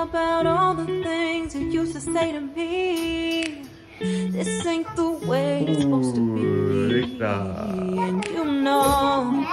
About all the things you used to say to me? This ain't the way it's supposed to be. And you know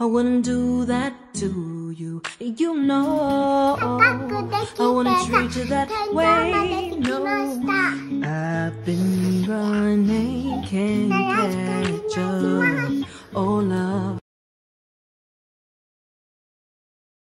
I wouldn't do that to you. You know I wouldn't treat you that way. No, I've been running, can't get